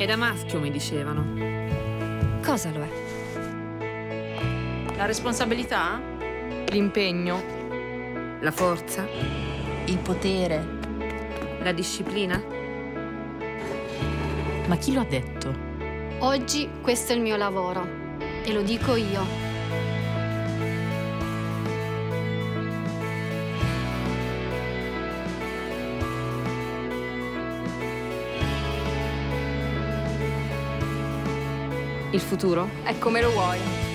È da maschio, mi dicevano. Cosa lo è? La responsabilità? L'impegno. La forza. Il potere. La disciplina. Ma chi lo ha detto? Oggi questo è il mio lavoro e lo dico io. Il futuro? È come lo vuoi.